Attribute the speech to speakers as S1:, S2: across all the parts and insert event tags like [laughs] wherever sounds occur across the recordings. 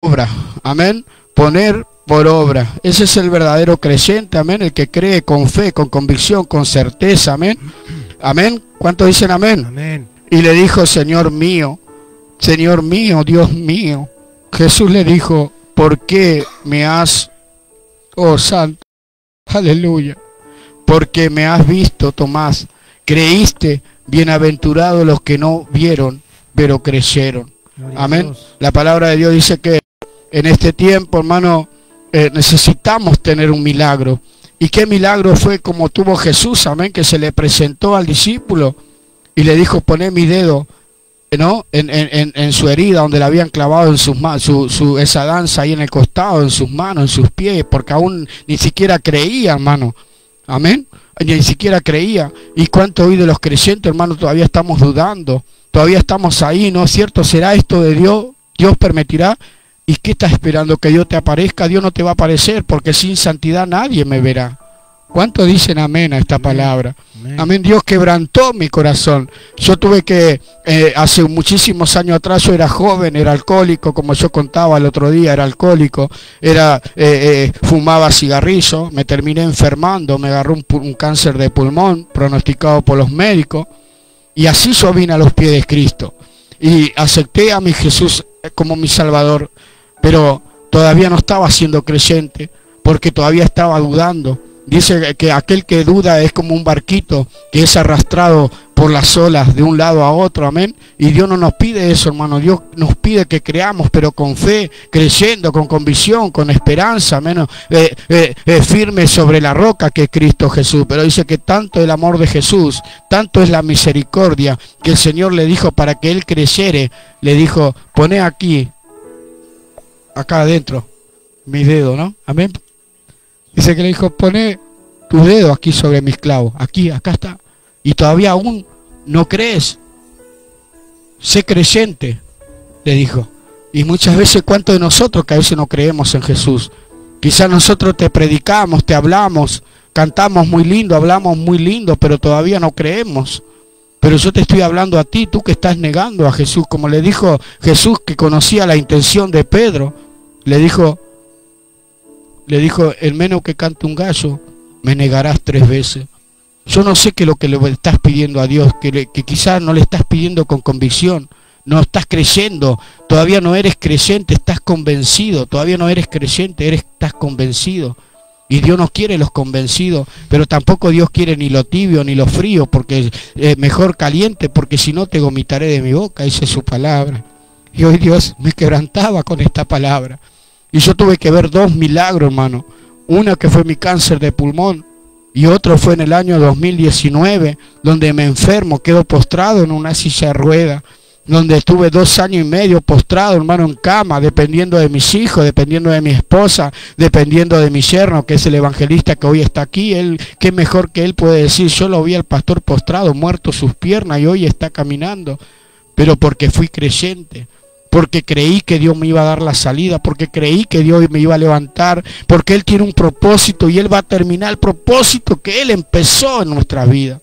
S1: obra. Amén. Poner por obra. Ese es el verdadero creyente, amén, el que cree con fe, con convicción, con certeza, amén. Amén. ¿Cuántos dicen amén?
S2: Amén.
S1: Y le dijo, Señor mío, Señor mío, Dios mío. Jesús le dijo, ¿por qué me has, oh santo, aleluya, porque me has visto, Tomás, creíste, bienaventurados los que no vieron, pero creyeron. Amén. La palabra de Dios dice que en este tiempo, hermano, eh, necesitamos tener un milagro. ¿Y qué milagro fue como tuvo Jesús? Amén, que se le presentó al discípulo y le dijo, poné mi dedo, ¿no? En, en- en- su herida donde le habían clavado en sus manos, su, su- esa danza ahí en el costado, en sus manos, en sus pies, porque aún ni siquiera creía, hermano. Amén. Ni siquiera creía. ¿Y cuánto hoy de los creyentes, hermano, todavía estamos dudando? Todavía estamos ahí, ¿no es cierto? ¿Será esto de Dios? ¿Dios permitirá? ¿Y qué estás esperando? ¿Que Dios te aparezca? Dios no te va a aparecer porque sin santidad nadie me verá. ¿Cuánto dicen amén a esta
S2: Amén.
S1: palabra?
S2: Amén.
S1: Amén, Dios quebrantó mi corazón. Yo tuve que, eh, hace muchísimos años atrás, yo era joven, era alcohólico, como yo contaba el otro día, era alcohólico, era, eh, eh, fumaba cigarrillo, me terminé enfermando, me agarró un, un cáncer de pulmón pronosticado por los médicos, y así yo vine a los pies de Cristo. Y acepté a mi Jesús como mi Salvador, pero todavía no estaba siendo creyente, porque todavía estaba dudando. Dice que aquel que duda es como un barquito que es arrastrado por las olas de un lado a otro, amén. Y Dios no nos pide eso, hermano. Dios nos pide que creamos, pero con fe, creyendo, con convicción, con esperanza, amén. Eh, eh, eh, firme sobre la roca que es Cristo Jesús. Pero dice que tanto el amor de Jesús, tanto es la misericordia que el Señor le dijo para que él creyere, le dijo, pone aquí, acá adentro, mi dedo, ¿no? Amén. Dice que le dijo, pone tu dedo aquí sobre mis clavos, aquí, acá está. Y todavía aún no crees. Sé creyente, le dijo. Y muchas veces, ¿cuántos de nosotros que a veces no creemos en Jesús? Quizás nosotros te predicamos, te hablamos, cantamos muy lindo, hablamos muy lindo, pero todavía no creemos. Pero yo te estoy hablando a ti, tú que estás negando a Jesús, como le dijo Jesús que conocía la intención de Pedro, le dijo, le dijo, el menos que cante un gallo, me negarás tres veces. Yo no sé qué es lo que le estás pidiendo a Dios, que, quizás no le estás pidiendo con convicción, no estás creyendo, todavía no eres creyente, estás convencido, todavía no eres creyente, eres, estás convencido. Y Dios no quiere los convencidos, pero tampoco Dios quiere ni lo tibio ni lo frío, porque es mejor caliente, porque si no te vomitaré de mi boca, dice su palabra. Y hoy Dios me quebrantaba con esta palabra. Y yo tuve que ver dos milagros, hermano. Uno que fue mi cáncer de pulmón y otro fue en el año 2019, donde me enfermo, quedo postrado en una silla de rueda, donde estuve dos años y medio postrado, hermano, en cama, dependiendo de mis hijos, dependiendo de mi esposa, dependiendo de mi yerno, que es el evangelista que hoy está aquí. Él, qué mejor que él puede decir, yo lo vi al pastor postrado, muerto sus piernas y hoy está caminando, pero porque fui creyente porque creí que Dios me iba a dar la salida, porque creí que Dios me iba a levantar, porque Él tiene un propósito y Él va a terminar el propósito que Él empezó en nuestra vida.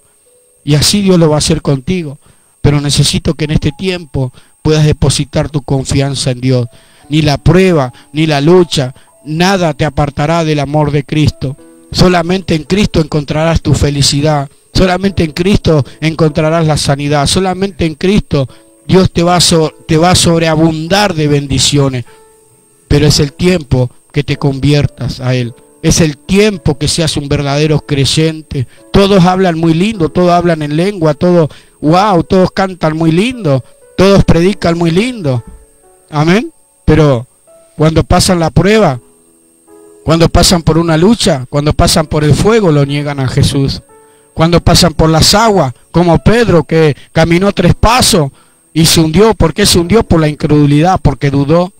S1: Y así Dios lo va a hacer contigo. Pero necesito que en este tiempo puedas depositar tu confianza en Dios. Ni la prueba, ni la lucha, nada te apartará del amor de Cristo. Solamente en Cristo encontrarás tu felicidad. Solamente en Cristo encontrarás la sanidad. Solamente en Cristo Dios te va, a so- te va a sobreabundar de bendiciones. Pero es el tiempo que te conviertas a Él. Es el tiempo que seas un verdadero creyente. Todos hablan muy lindo, todos hablan en lengua, todos, wow, todos cantan muy lindo, todos predican muy lindo. Amén. Pero cuando pasan la prueba, cuando pasan por una lucha, cuando pasan por el fuego, lo niegan a Jesús. Cuando pasan por las aguas, como Pedro que caminó tres pasos y se hundió. ¿Por qué se hundió? Por la incredulidad, porque dudó.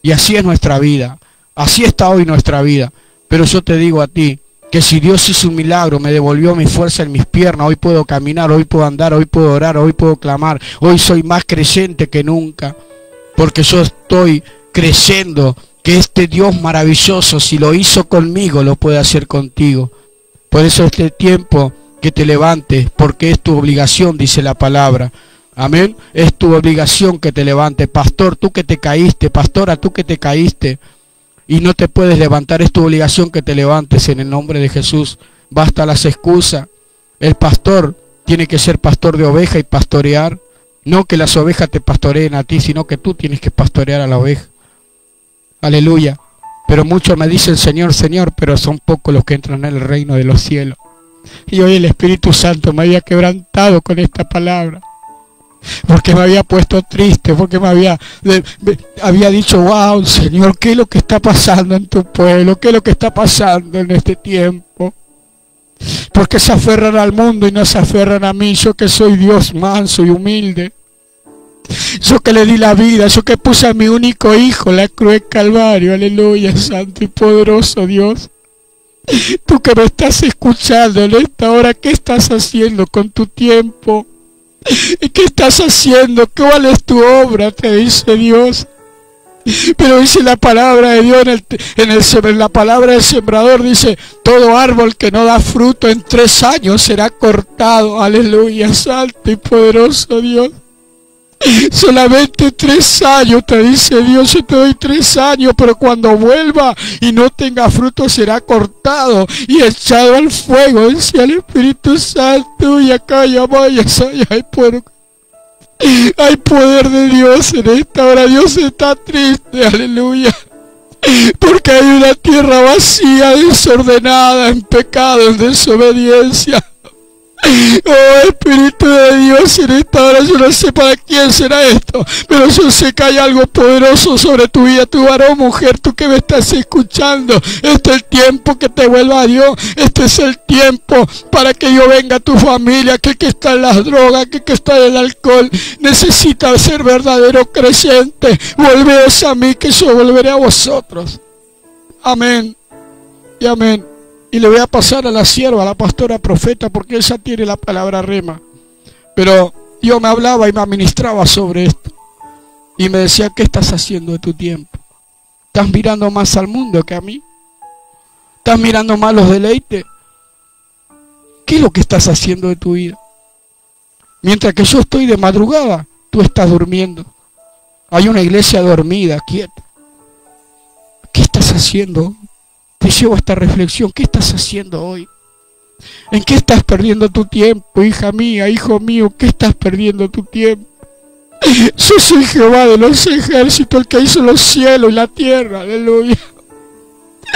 S1: Y así es nuestra vida. Así está hoy nuestra vida. Pero yo te digo a ti que si Dios hizo un milagro, me devolvió mi fuerza en mis piernas, hoy puedo caminar, hoy puedo andar, hoy puedo orar, hoy puedo clamar, hoy soy más creyente que nunca. Porque yo estoy creyendo que este Dios maravilloso, si lo hizo conmigo, lo puede hacer contigo. Por eso este tiempo que te levantes, porque es tu obligación, dice la palabra. Amén. Es tu obligación que te levantes. Pastor, tú que te caíste. Pastora, tú que te caíste. Y no te puedes levantar. Es tu obligación que te levantes en el nombre de Jesús. Basta las excusas. El pastor tiene que ser pastor de oveja y pastorear. No que las ovejas te pastoreen a ti, sino que tú tienes que pastorear a la oveja. Aleluya. Pero muchos me dicen Señor, Señor, pero son pocos los que entran en el reino de los cielos. Y hoy el Espíritu Santo me había quebrantado con esta palabra porque me había puesto triste, porque me había, había dicho, wow, Señor, ¿qué es lo que está pasando en tu pueblo? ¿Qué es lo que está pasando en este tiempo? Porque se aferran al mundo y no se aferran a mí, yo que soy Dios manso y humilde. Yo que le di la vida, yo que puse a mi único hijo la cruz Calvario, aleluya, santo y poderoso Dios. Tú que me estás escuchando en esta hora, ¿qué estás haciendo con tu tiempo? ¿Y qué estás haciendo? ¿Cuál es tu obra? Te dice Dios. Pero dice la palabra de Dios en, el, en, la palabra del sembrador, dice, todo árbol que no da fruto en tres años será cortado. Aleluya, santo y poderoso Dios. Solamente tres años, te dice Dios, yo te doy tres años, pero cuando vuelva y no tenga fruto será cortado y echado al fuego, decía el Espíritu Santo, y acá ya vaya, hay poder, hay poder de Dios en esta hora, Dios está triste, aleluya. Porque hay una tierra vacía, desordenada, en pecado, en desobediencia. Oh Espíritu de Dios, en esta hora yo no sé para quién será esto, pero yo sé que hay algo poderoso sobre tu vida, tu varón, mujer, tú que me estás escuchando. Este es el tiempo que te vuelva a Dios, este es el tiempo para que yo venga a tu familia, que que está en las drogas, que que está en el alcohol, necesita ser verdadero creyente. Volveos a mí, que yo volveré a vosotros. Amén y amén. Y le voy a pasar a la sierva, a la pastora profeta, porque ella tiene la palabra rema. Pero yo me hablaba y me administraba sobre esto. Y me decía, ¿qué estás haciendo de tu tiempo? ¿Estás mirando más al mundo que a mí? ¿Estás mirando más los deleites? ¿Qué es lo que estás haciendo de tu vida? Mientras que yo estoy de madrugada, tú estás durmiendo. Hay una iglesia dormida, quieta. ¿Qué estás haciendo? Te llevo a esta reflexión. ¿Qué estás haciendo hoy? ¿En qué estás perdiendo tu tiempo, hija mía, hijo mío? ¿Qué estás perdiendo tu tiempo? [laughs] Yo soy Jehová de los ejércitos, el que hizo los cielos y la tierra. Aleluya.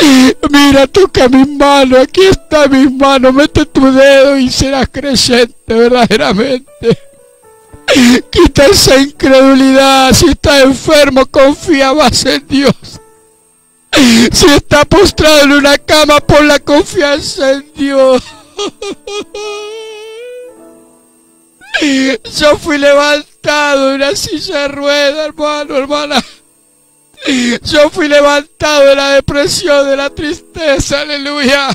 S1: [laughs] Mira, toca mis manos, aquí está mis manos, mete tu dedo y serás creyente verdaderamente. [laughs] Quita esa incredulidad, si estás enfermo, confía más en Dios. Si está postrado en una cama, por la confianza en Dios. Yo fui levantado en una silla de ruedas, hermano, hermana. Yo fui levantado de la depresión, de la tristeza, aleluya.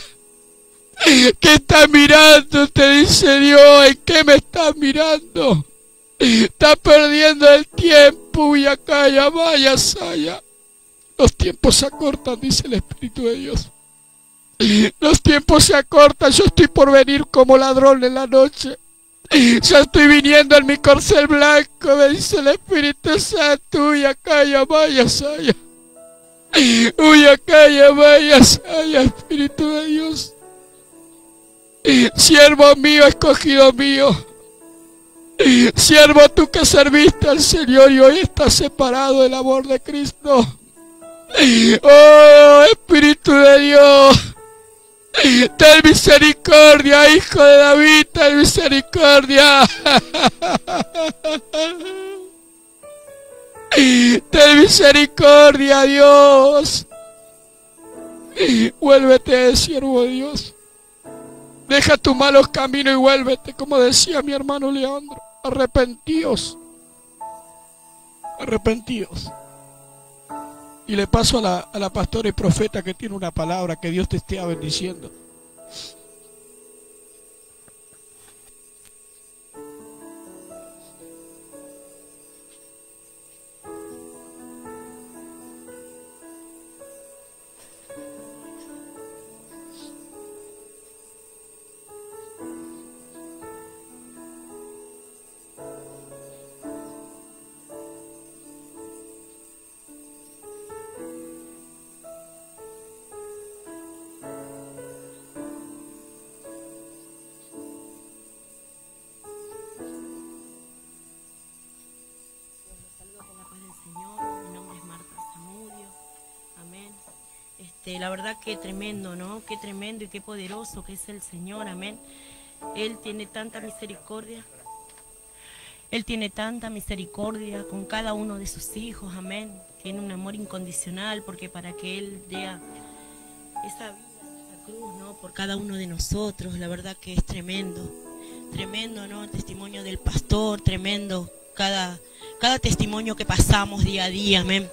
S1: ¿Qué estás mirando? Te dice Dios. ¿En qué me estás mirando? Estás perdiendo el tiempo y acá ya vaya, saya. Los tiempos se acortan, dice el Espíritu de Dios. Los tiempos se acortan, yo estoy por venir como ladrón en la noche. Yo estoy viniendo en mi corcel blanco, me dice el Espíritu Santo. Uy, acá ya vaya, saya. Uy, acá ya vaya, saya, Espíritu de Dios. Siervo mío, escogido mío. Siervo tú que serviste al Señor y hoy estás separado del amor de Cristo. Oh, Espíritu de Dios. Ten misericordia, hijo de David, ten misericordia. Ten misericordia, Dios. Vuélvete, siervo de Dios. Deja tus malos caminos y vuélvete, como decía mi hermano Leandro. Arrepentíos. Arrepentíos. Y le paso a la, a la pastora y profeta que tiene una palabra que Dios te esté bendiciendo.
S2: Este, la verdad que tremendo, ¿no? Qué tremendo y qué poderoso que es el Señor, amén. Él tiene tanta misericordia. Él tiene tanta misericordia con cada uno de sus hijos, amén. Tiene un amor incondicional porque para que Él dé esa cruz, ¿no? Por cada uno de nosotros, la verdad que es tremendo. Tremendo, ¿no? El testimonio del pastor, tremendo. Cada, cada testimonio que pasamos día a día, amén.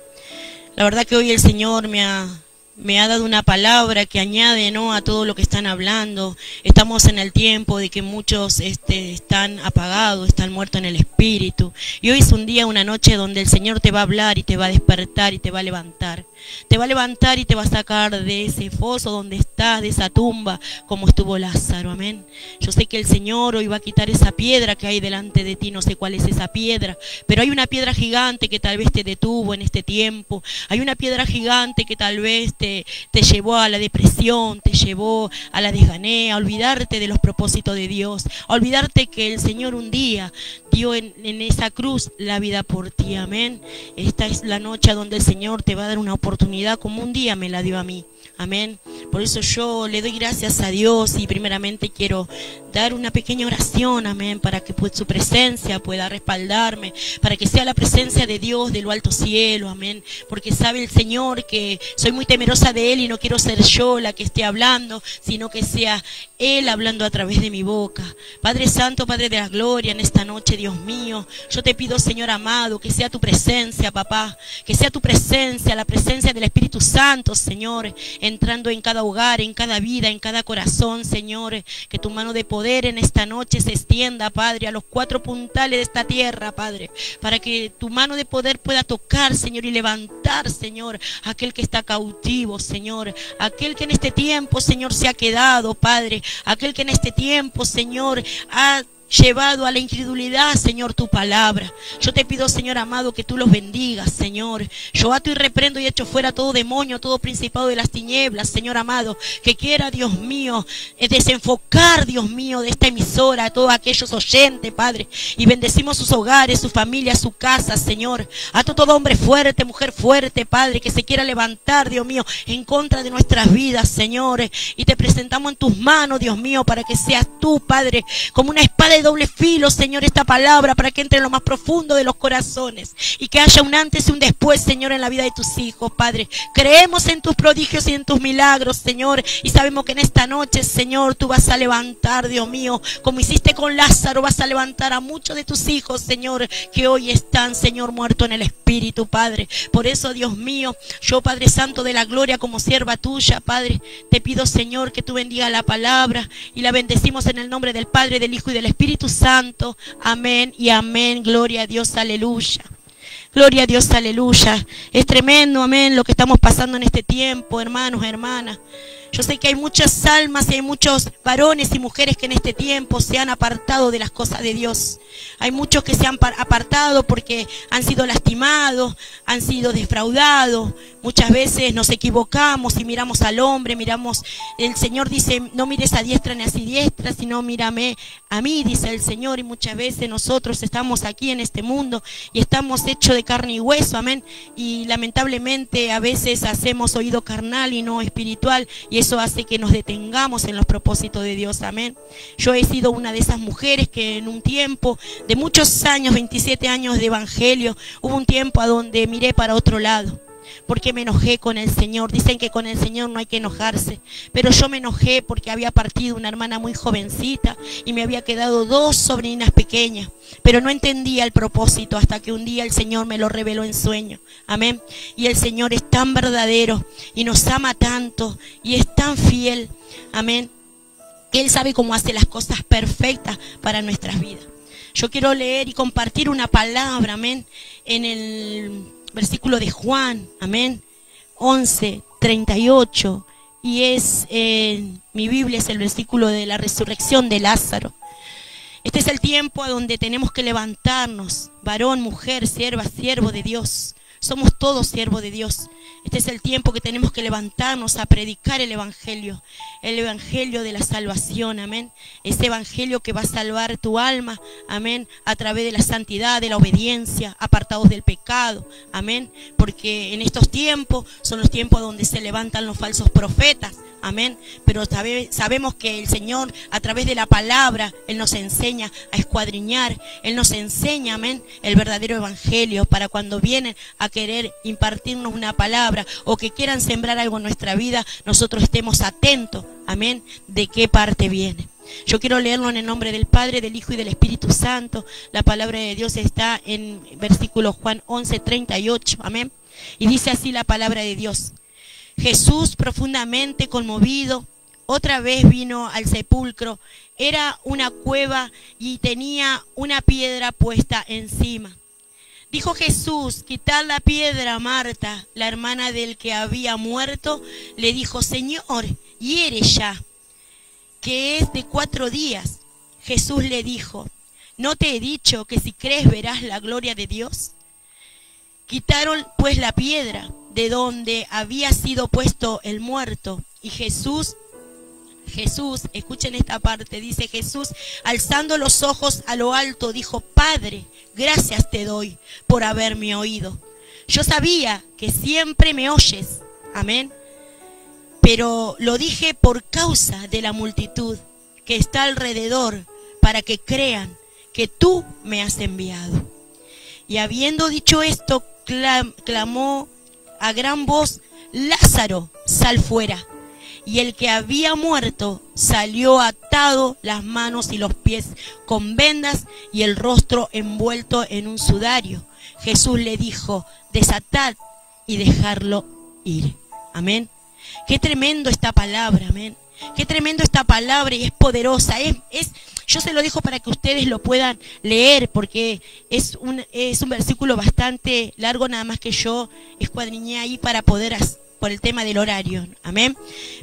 S2: La verdad que hoy el Señor me ha, me ha dado una palabra que añade ¿no? a todo lo que están hablando. Estamos en el tiempo de que muchos este, están apagados, están muertos en el espíritu. Y hoy es un día, una noche donde el Señor te va a hablar y te va a despertar y te va a levantar. Te va a levantar y te va a sacar de ese foso donde estás, de esa tumba, como estuvo Lázaro. Amén. Yo sé que el Señor hoy va a quitar esa piedra que hay delante de ti. No sé cuál es esa piedra, pero hay una piedra gigante que tal vez te detuvo en este tiempo. Hay una piedra gigante que tal vez te te, llevó a la depresión, te llevó a la desganea, a olvidarte de los propósitos de Dios, a olvidarte que el Señor un día dio en, en, esa cruz la vida por ti. Amén. Esta es la noche donde el Señor te va a dar una oportunidad como un día me la dio a mí. Amén. Por eso yo le doy gracias a Dios y primeramente quiero dar una pequeña oración, amén, para que pues, su presencia pueda respaldarme, para que sea la presencia de Dios de lo alto cielo, amén. Porque sabe el Señor que soy muy temerosa de Él y no quiero ser yo la que esté hablando, sino que sea Él hablando a través de mi boca. Padre Santo, Padre de la Gloria, en esta noche, Dios mío, yo te pido, Señor amado, que sea tu presencia, papá, que sea tu presencia, la presencia del Espíritu Santo, Señor entrando en cada hogar, en cada vida, en cada corazón, Señor. Que tu mano de poder en esta noche se extienda, Padre, a los cuatro puntales de esta tierra, Padre. Para que tu mano de poder pueda tocar, Señor, y levantar, Señor, aquel que está cautivo, Señor. Aquel que en este tiempo, Señor, se ha quedado, Padre. Aquel que en este tiempo, Señor, ha llevado a la incredulidad, Señor, tu palabra. Yo te pido, Señor amado, que tú los bendigas, Señor. Yo ato y reprendo y echo fuera todo demonio, todo principado de las tinieblas, Señor amado, que quiera, Dios mío, eh, desenfocar, Dios mío, de esta emisora a todos aquellos oyentes, Padre. Y bendecimos sus hogares, su familia, su casa, Señor. A todo hombre fuerte, mujer fuerte, Padre, que se quiera levantar, Dios mío, en contra de nuestras vidas, Señor. Y te presentamos en tus manos, Dios mío, para que seas tú, Padre, como una espada de doble filo, Señor, esta palabra para que entre en lo más profundo de los corazones y que haya un antes y un después, Señor, en la vida de tus hijos, Padre. Creemos en tus prodigios y en tus milagros, Señor, y sabemos que en esta noche, Señor, tú vas a levantar, Dios mío, como hiciste con Lázaro, vas a levantar a muchos de tus hijos, Señor, que hoy están, Señor, muertos en el Espíritu, Padre. Por eso, Dios mío, yo, Padre Santo de la Gloria, como sierva tuya, Padre, te pido, Señor, que tú bendiga la palabra y la bendecimos en el nombre del Padre, del Hijo y del Espíritu Espíritu Santo. Amén y amén. Gloria a Dios, aleluya. Gloria a Dios, aleluya. Es tremendo, amén, lo que estamos pasando en este tiempo, hermanos, hermanas. Yo sé que hay muchas almas y hay muchos varones y mujeres que en este tiempo se han apartado de las cosas de Dios. Hay muchos que se han apartado porque han sido lastimados, han sido defraudados. Muchas veces nos equivocamos y miramos al hombre, miramos, el Señor dice, no mires a diestra ni a siniestra, sino mírame a mí, dice el Señor. Y muchas veces nosotros estamos aquí en este mundo y estamos hechos de carne y hueso, amén. Y lamentablemente a veces hacemos oído carnal y no espiritual. Eso hace que nos detengamos en los propósitos de Dios. Amén. Yo he sido una de esas mujeres que en un tiempo de muchos años, 27 años de evangelio, hubo un tiempo a donde miré para otro lado porque me enojé con el Señor. Dicen que con el Señor no hay que enojarse, pero yo me enojé porque había partido una hermana muy jovencita y me había quedado dos sobrinas pequeñas, pero no entendía el propósito hasta que un día el Señor me lo reveló en sueño. Amén. Y el Señor es tan verdadero y nos ama tanto y es tan fiel. Amén. Él sabe cómo hace las cosas perfectas para nuestras vidas. Yo quiero leer y compartir una palabra, amén, en el versículo de Juan, amén, 11, 38, y es, en mi Biblia es el versículo de la resurrección de Lázaro. Este es el tiempo a donde tenemos que levantarnos, varón, mujer, sierva, siervo de Dios. Somos todos siervos de Dios. Este es el tiempo que tenemos que levantarnos a predicar el Evangelio, el Evangelio de la salvación, amén. Ese Evangelio que va a salvar tu alma, amén, a través de la santidad, de la obediencia, apartados del pecado, amén. Porque en estos tiempos son los tiempos donde se levantan los falsos profetas, Amén. Pero sabemos que el Señor a través de la palabra, Él nos enseña a escuadriñar, Él nos enseña, amén, el verdadero evangelio para cuando vienen a querer impartirnos una palabra o que quieran sembrar algo en nuestra vida, nosotros estemos atentos, amén, de qué parte viene. Yo quiero leerlo en el nombre del Padre, del Hijo y del Espíritu Santo. La palabra de Dios está en versículo Juan 11, 38. Amén. Y dice así la palabra de Dios. Jesús, profundamente conmovido, otra vez vino al sepulcro. Era una cueva y tenía una piedra puesta encima. Dijo Jesús, quitad la piedra, Marta, la hermana del que había muerto. Le dijo, Señor, hiere ya, que es de cuatro días. Jesús le dijo, ¿no te he dicho que si crees verás la gloria de Dios? Quitaron pues la piedra de donde había sido puesto el muerto. Y Jesús, Jesús, escuchen esta parte, dice Jesús, alzando los ojos a lo alto, dijo, Padre, gracias te doy por haberme oído. Yo sabía que siempre me oyes, amén, pero lo dije por causa de la multitud que está alrededor, para que crean que tú me has enviado. Y habiendo dicho esto, clamó a gran voz, Lázaro, sal fuera. Y el que había muerto salió atado las manos y los pies con vendas y el rostro envuelto en un sudario. Jesús le dijo, desatad y dejarlo ir. Amén. Qué tremendo esta palabra, amén. Qué tremendo esta palabra y es poderosa. Es, es, yo se lo dejo para que ustedes lo puedan leer porque es un, es un versículo bastante largo, nada más que yo escuadriñé ahí para poder por el tema del horario. Amén.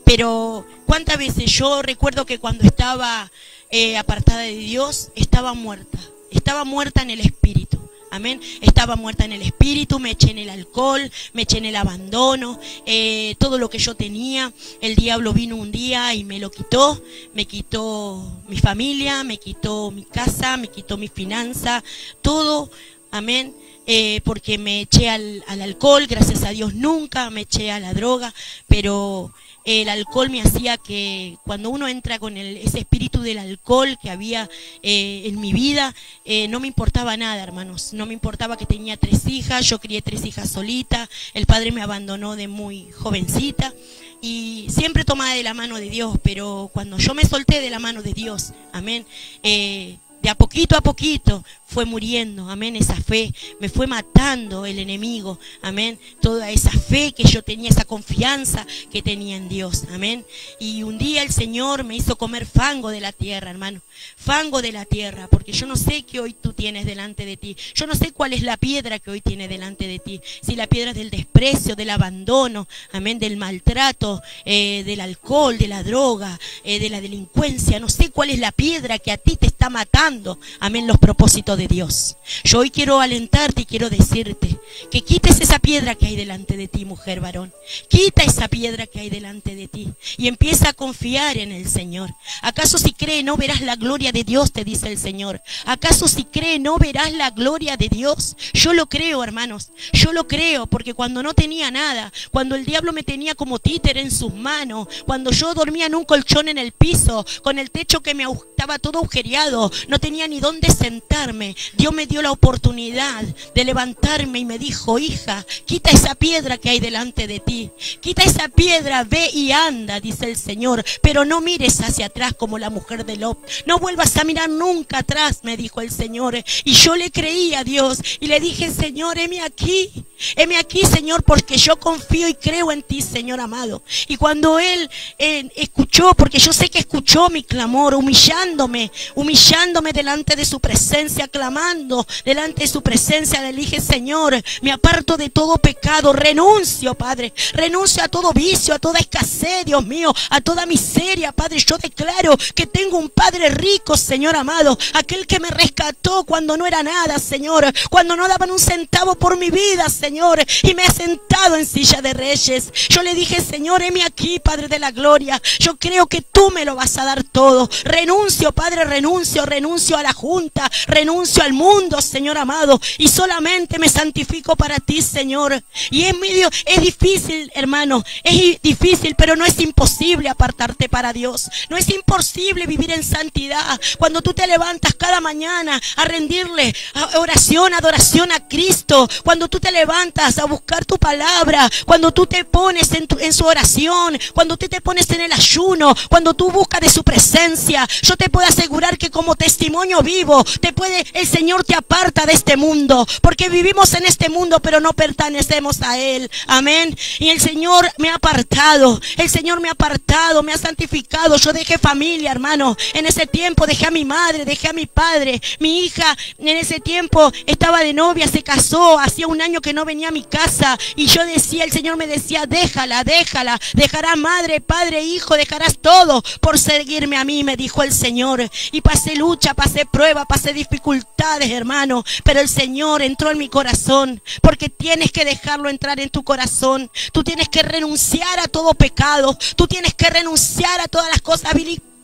S2: Pero cuántas veces yo recuerdo que cuando estaba eh, apartada de Dios, estaba muerta. Estaba muerta en el espíritu. Amén. Estaba muerta en el espíritu, me eché en el alcohol, me eché en el abandono, eh, todo lo que yo tenía. El diablo vino un día y me lo quitó. Me quitó mi familia, me quitó mi casa, me quitó mi finanza, todo. Amén. Eh, porque me eché al, al, alcohol, gracias a Dios nunca me eché a la droga, pero el alcohol me hacía que cuando uno entra con ese espíritu del alcohol que había eh, en mi vida, eh, no me importaba nada, hermanos. No me importaba que tenía tres hijas, yo crié tres hijas solita, el padre me abandonó de muy jovencita y siempre tomaba de la mano de Dios, pero cuando yo me solté de la mano de Dios, amén, de a poquito a poquito fue muriendo, amén, esa fe, me fue matando el enemigo, amén, toda esa fe que yo tenía, esa confianza que tenía en Dios, amén. Y un día el Señor me hizo comer fango de la tierra, hermano, fango de la tierra, porque yo no sé qué hoy tú tienes delante de ti, yo no sé cuál es la piedra que hoy tiene delante de ti, si la piedra es del desprecio, del abandono, amén, del maltrato, eh, del alcohol, de la droga, eh, de la delincuencia, no sé cuál es la piedra que a ti te está matando, amén, los propósitos de Dios. Yo hoy quiero alentarte y quiero decirte que quites esa piedra que hay delante de ti, mujer varón. Quita esa piedra que hay delante de ti y empieza a confiar en el Señor. ¿Acaso si cree no verás la gloria de Dios? Te dice el Señor. ¿Acaso si cree no verás la gloria de Dios? Yo lo creo, hermanos. Yo lo creo porque cuando no tenía nada, cuando el diablo me tenía como títer en sus manos, cuando yo dormía en un colchón en el piso, con el techo que me estaba todo agujereado, no tenía ni dónde sentarme, Dios me dio la oportunidad de levantarme y me dijo, hija, quita esa piedra que hay delante de ti. Quita esa piedra, ve y anda, dice el Señor. Pero no mires hacia atrás como la mujer de Lot. No vuelvas a mirar nunca atrás, me dijo el Señor. Y yo le creí a Dios y le dije, Señor, heme aquí. Heme aquí, Señor, porque yo confío y creo en ti, Señor amado. Y cuando Él escuchó, porque yo sé que escuchó mi clamor, humillándome, humillándome delante de su presencia, clamando delante de su presencia. Le dije, Señor, me aparto de todo pecado, renuncio, Padre, renuncio a todo vicio, a toda escasez, Dios mío, a toda miseria, Padre. Yo declaro que tengo un Padre rico, Señor amado, aquel que me rescató cuando no era nada, Señor, cuando no daban un centavo por mi vida, Señor, y me ha sentado en silla de reyes. Yo le dije, Señor, heme aquí, Padre de la gloria. Yo creo que tú me lo vas a dar todo. Renuncio, Padre, renuncio, renuncio a la junta, renuncio al mundo, Señor amado, y solamente me santifico para ti, Señor. Y es medio, es difícil, hermano, es difícil, pero no es imposible apartarte para Dios. No es imposible vivir en santidad. Cuando tú te levantas cada mañana a rendirle oración, adoración a Cristo, cuando tú te levantas a buscar tu palabra, cuando tú te pones en su oración, cuando tú te pones en el ayuno, cuando tú buscas de su presencia, yo te puedo asegurar que como testimonio vivo, te puede, el Señor te aparta de este mundo, porque vivimos en este mundo, pero no pertenecemos a Él. Amén. Y el Señor me ha apartado, el Señor me ha apartado, me ha santificado. Yo dejé familia, hermano. En ese tiempo dejé a mi madre, dejé a mi padre. Mi hija en ese tiempo estaba de novia, se casó, hacía un año que no venía a mi casa. Y yo decía, el Señor me decía, déjala, déjala, dejarás madre, padre, hijo, dejarás todo por seguirme a mí, me dijo el Señor. Y pasé lucha, pasé prueba, pasé dificultades, hermano. Pero el Señor entró en mi corazón, porque tienes que dejarlo entrar en tu corazón. Tú tienes que renunciar a todo pecado. Tú tienes que renunciar a todas las cosas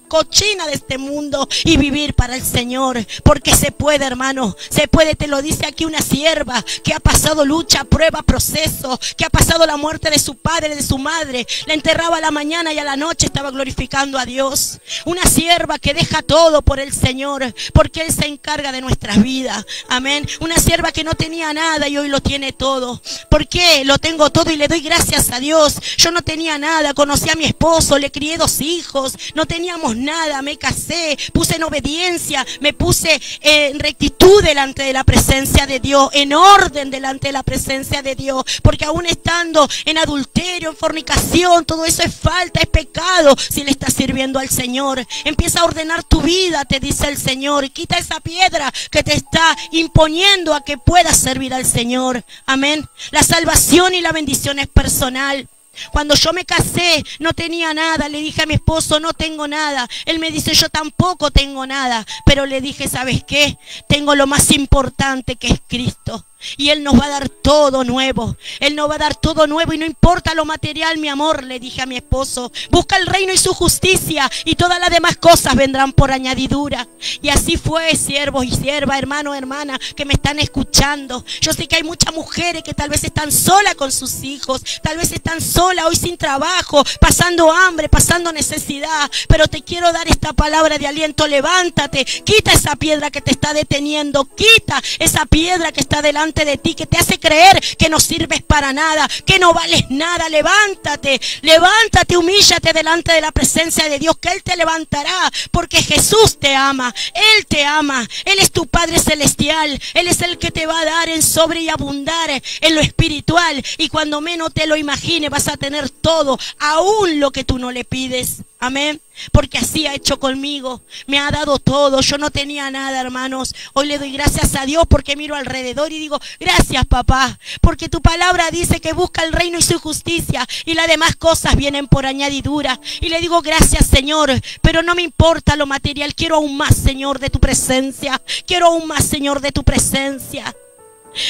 S2: cochina de este mundo y vivir para el Señor. Porque se puede, hermano. Se puede, te lo dice aquí una sierva que ha pasado lucha, prueba, proceso, que ha pasado la muerte de su padre, de su madre. La enterraba a la mañana y a la noche estaba glorificando a Dios. Una sierva que deja todo por el Señor, porque Él se encarga de nuestras vidas. Amén. Una sierva que no tenía nada y hoy lo tiene todo. ¿Por qué? Lo tengo todo y le doy gracias a Dios. Yo no tenía nada, conocí a mi esposo, le crié dos hijos, no teníamos nada, me casé, puse en obediencia, me puse en rectitud delante de la presencia de Dios, en orden delante de la presencia de Dios, porque aún estando en adulterio, en fornicación, todo eso es falta, es pecado si le estás sirviendo al Señor. Empieza a ordenar tu vida, te dice el Señor, quita esa piedra que te está imponiendo a que puedas servir al Señor. Amén. La salvación y la bendición es personal. Cuando yo me casé no tenía nada, le dije a mi esposo, no tengo nada. Él me dice, yo tampoco tengo nada. Pero le dije, ¿sabes qué? Tengo lo más importante que es Cristo. Y Él nos va a dar todo nuevo. Él nos va a dar todo nuevo y no importa lo material, mi amor, le dije a mi esposo. Busca el reino y su justicia y todas las demás cosas vendrán por añadidura. Y así fue, siervos y siervas, hermano, hermana, que me están escuchando. Yo sé que hay muchas mujeres que tal vez están solas con sus hijos, tal vez están solas hoy sin trabajo, pasando hambre, pasando necesidad. Pero te quiero dar esta palabra de aliento. Levántate, quita esa piedra que te está deteniendo, quita esa piedra que está delante de ti, que te hace creer que no sirves para nada, que no vales nada. Levántate, levántate, humíllate delante de la presencia de Dios, que Él te levantará, porque Jesús te ama, Él te ama, Él es tu Padre Celestial, Él es el que te va a dar en sobre y abundar en lo espiritual. Y cuando menos te lo imagines, vas a tener todo, aún lo que tú no le pides. Amén. Porque así ha hecho conmigo. Me ha dado todo. Yo no tenía nada, hermanos. Hoy le doy gracias a Dios porque miro alrededor y digo, gracias papá. Porque tu palabra dice que busca el reino y su justicia. Y las demás cosas vienen por añadidura. Y le digo, gracias Señor. Pero no me importa lo material. Quiero aún más, Señor, de tu presencia. Quiero aún más, Señor, de tu presencia.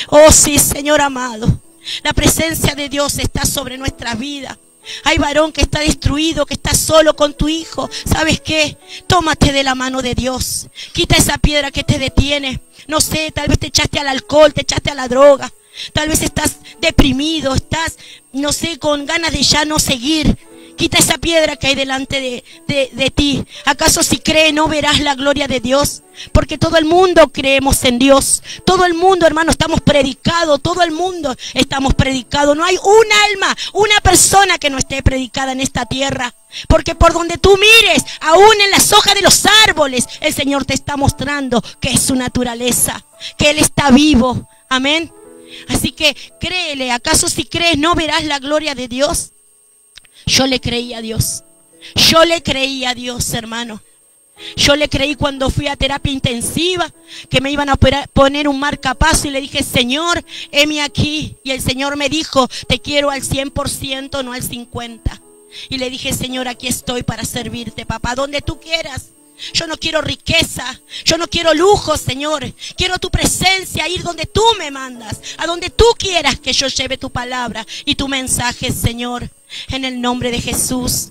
S2: Oh sí, Señor amado. La presencia de Dios está sobre nuestra vida. Hay varón que está destruido, que está solo con tu hijo. ¿Sabes qué? Tómate de la mano de Dios. Quita esa piedra que te detiene. No sé, tal vez te echaste al alcohol, te echaste a la droga. Tal vez estás deprimido, estás, no sé, con ganas de ya no seguir. Quita esa piedra que hay delante de, ti. ¿Acaso si cree no verás la gloria de Dios? Porque todo el mundo creemos en Dios. Todo el mundo, hermano, estamos predicados. Todo el mundo estamos predicados. No hay un alma, una persona que no esté predicada en esta tierra. Porque por donde tú mires, aún en las hojas de los árboles, el Señor te está mostrando que es su naturaleza, que Él está vivo. Amén. Así que créele, ¿acaso si crees no verás la gloria de Dios? Yo le creí a Dios. Yo le creí a Dios, hermano. Yo le creí cuando fui a terapia intensiva que me iban a poner un marcapaso y le dije, Señor, heme aquí. Y el Señor me dijo, te quiero al 100%, no al 50%. Y le dije, Señor, aquí estoy para servirte, papá, donde tú quieras. Yo no quiero riqueza, yo no quiero lujo, Señor. Quiero tu presencia, ir donde tú me mandas, a donde tú quieras que yo lleve tu palabra y tu mensaje, Señor, en el nombre de Jesús.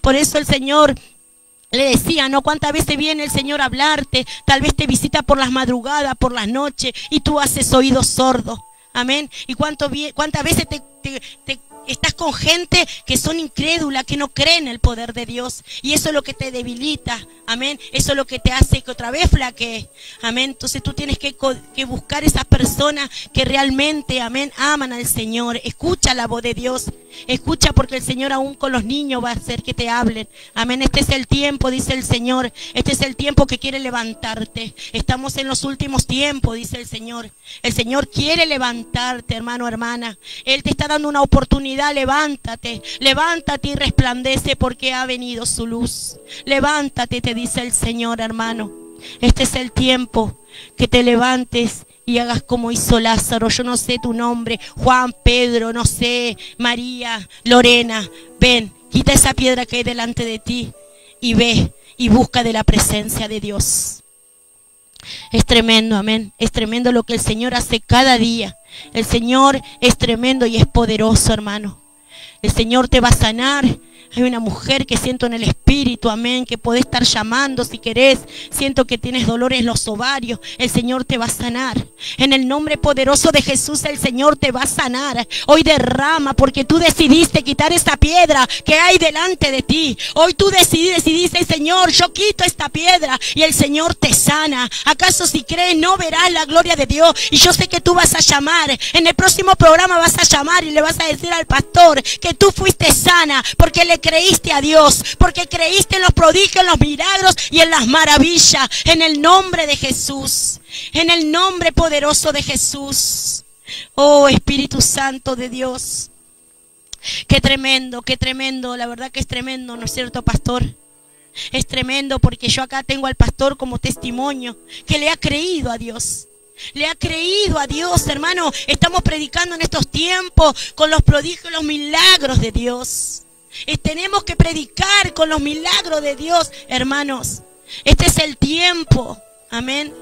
S2: Por eso el Señor le decía, ¿no? ¿Cuántas veces viene el Señor a hablarte? Tal vez te visita por las madrugadas, por las noches, y tú haces oídos sordos. Amén. ¿Y cuántas veces te, te Estás con gente que son incrédula, que no creen en el poder de Dios. Y eso es lo que te debilita. Amén. Eso es lo que te hace que otra vez flaquee. Amén. Entonces tú tienes que, que buscar esas personas que realmente, amén, aman al Señor. Escucha la voz de Dios. Escucha porque el Señor aún con los niños va a hacer que te hablen. Amén. Este es el tiempo, dice el Señor. Este es el tiempo que quiere levantarte. Estamos en los últimos tiempos, dice el Señor. El Señor quiere levantarte, hermano, hermana. Él te está dando una oportunidad levántate, levántate y resplandece porque ha venido su luz. Levántate, te dice el Señor, hermano. Este es el tiempo que te levantes y hagas como hizo Lázaro. Yo no sé tu nombre, Juan, Pedro, no sé, María, Lorena. Ven, quita esa piedra que hay delante de ti y ve y busca de la presencia de Dios. Es tremendo, amén. Es tremendo lo que el Señor hace cada día. El Señor es tremendo y es poderoso, hermano. El Señor te va a sanar. Hay una mujer que siento en el espíritu, amén, que puede estar llamando si querés. Siento que tienes dolores en los ovarios. El Señor te va a sanar. En el nombre poderoso de Jesús, el Señor te va a sanar. Hoy derrama porque tú decidiste quitar esta piedra que hay delante de ti. Hoy tú decidiste, decidiste, Señor, yo quito esta piedra y el Señor te sana. ¿Acaso si crees no verás la gloria de Dios? Y yo sé que tú vas a llamar. En el próximo programa vas a llamar y le vas a decir al pastor que tú fuiste sana porque le creíste a Dios, porque creíste en los prodigios, en los milagros y en las maravillas. En el nombre de Jesús, en el nombre poderoso de Jesús. Oh Espíritu Santo de Dios. Qué tremendo, qué tremendo. La verdad que es tremendo, ¿no es cierto, pastor? Es tremendo porque yo acá tengo al pastor como testimonio que le ha creído a Dios. Le ha creído a Dios, hermano. Estamos predicando en estos tiempos con los prodigios, los milagros de Dios. Y tenemos que predicar con los milagros de Dios, hermanos. Este es el tiempo. Amén.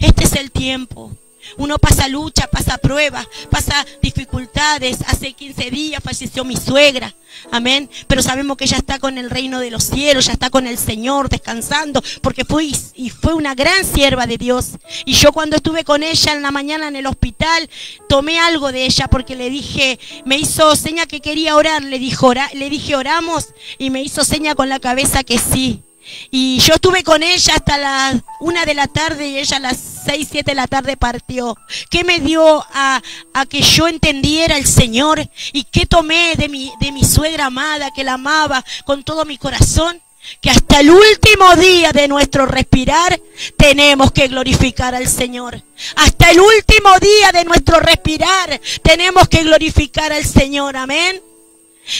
S2: Este es el tiempo. Uno pasa lucha, pasa pruebas, pasa dificultades. Hace 15 días falleció mi suegra. Amén. Pero sabemos que ella está con el reino de los cielos, ya está con el Señor descansando, porque fue y fue una gran sierva de Dios. Y yo cuando estuve con ella en la mañana en el hospital, tomé algo de ella porque le dije, me hizo seña que quería orar, le dijo, le dije oramos y me hizo seña con la cabeza que sí. Y yo estuve con ella hasta las una de la tarde y ella a las seis, siete de la tarde partió. ¿Qué me dio a, a, que yo entendiera el Señor? ¿Y qué tomé de mi, de mi suegra amada que la amaba con todo mi corazón? Que hasta el último día de nuestro respirar tenemos que glorificar al Señor. Hasta el último día de nuestro respirar tenemos que glorificar al Señor. Amén.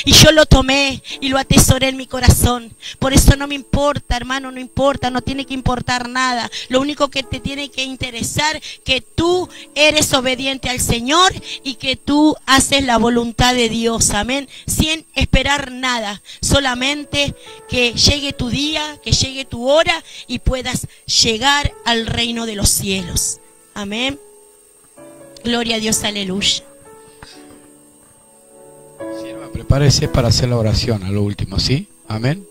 S2: Y yo lo tomé y lo atesoré en mi corazón. Por eso no me importa, hermano, no importa, no tiene que importar nada. Lo único que te tiene que interesar que tú eres obediente al Señor y que tú haces la voluntad de Dios. Amén. Sin esperar nada. Solamente que llegue tu día, que llegue tu hora y puedas llegar al reino de los cielos. Amén. Gloria a Dios, aleluya
S1: prepárese para hacer la oración a lo último, ¿sí? Amén.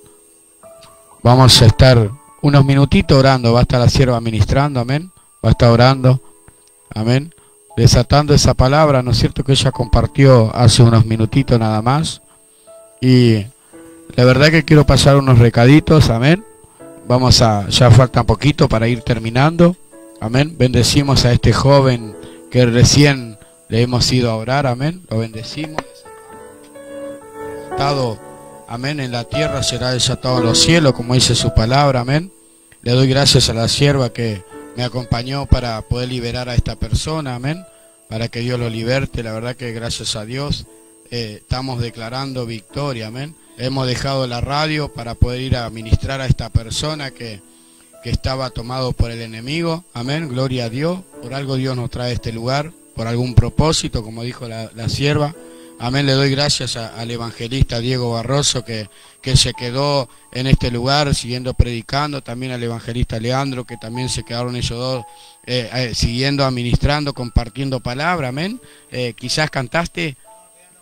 S1: Vamos a estar unos minutitos orando, va a estar la sierva ministrando, amén. Va a estar orando, amén. Desatando esa palabra, ¿no es cierto? Que ella compartió hace unos minutitos nada más. Y la verdad que quiero pasar unos recaditos, amén. Vamos a, ya falta poquito para ir terminando. Amén. Bendecimos a este joven que recién le hemos ido a orar, amén. Lo bendecimos amén, en la tierra será desatado en los cielos, como dice su palabra, amén. Le doy gracias a la sierva que me acompañó para poder liberar a esta persona, amén, para que Dios lo liberte. La verdad que gracias a Dios eh, estamos declarando victoria, amén. Hemos dejado la radio para poder ir a ministrar a esta persona que que estaba tomado por el enemigo. Amén, gloria a Dios. Por algo Dios nos trae a este lugar, por algún propósito, como dijo la, sierva. Amén, le doy gracias al evangelista Diego Barroso que, que se quedó en este lugar siguiendo predicando, también al evangelista Leandro que también se quedaron ellos dos eh, eh, siguiendo, administrando, compartiendo palabra, amén. Eh, quizás cantaste,